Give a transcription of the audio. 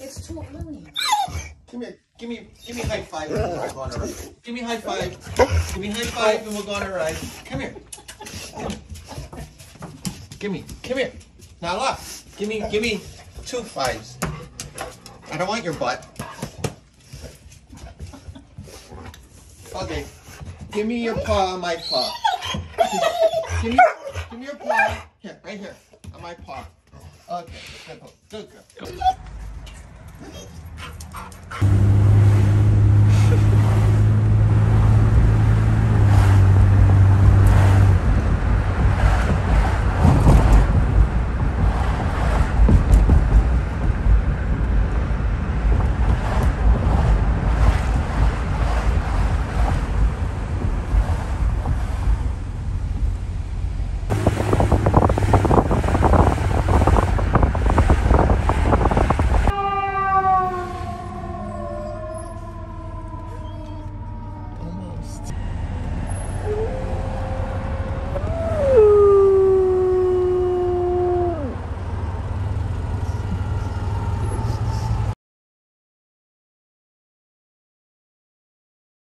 It's too early. Come here. Give me, give me high five. And we'll go on a ride. Give me high five. Give me high five, and we'll go on a ride. Come here. Give me, come here. Now look. Give me, give me two fives. I don't want your butt. Okay. Give me your paw my paw. Give me, give me your paw. Here, right here, my paw. Okay, good girl.